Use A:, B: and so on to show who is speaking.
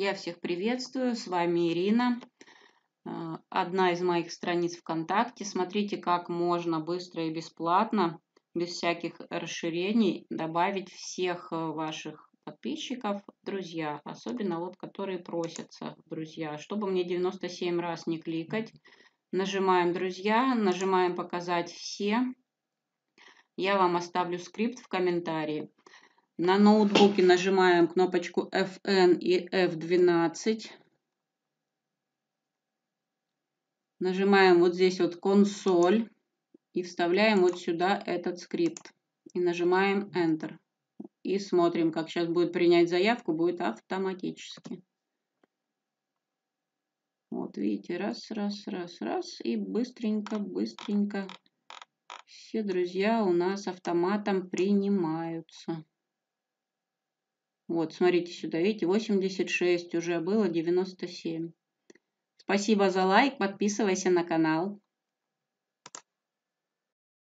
A: Я всех приветствую, с вами Ирина. Э, одна из моих страниц ВКонтакте. Смотрите, как можно быстро и бесплатно, без всяких расширений, добавить всех э, ваших подписчиков друзья. Особенно вот, которые просятся друзья. Чтобы мне 97 раз не кликать, нажимаем «Друзья», нажимаем «Показать все». Я вам оставлю скрипт в комментарии. На ноутбуке нажимаем кнопочку FN и F12. Нажимаем вот здесь вот консоль и вставляем вот сюда этот скрипт. И нажимаем Enter. И смотрим, как сейчас будет принять заявку, будет автоматически. Вот видите, раз, раз, раз, раз. И быстренько, быстренько все друзья у нас автоматом принимаются. Вот, смотрите сюда, видите, 86 уже было, 97. Спасибо за лайк, подписывайся на канал.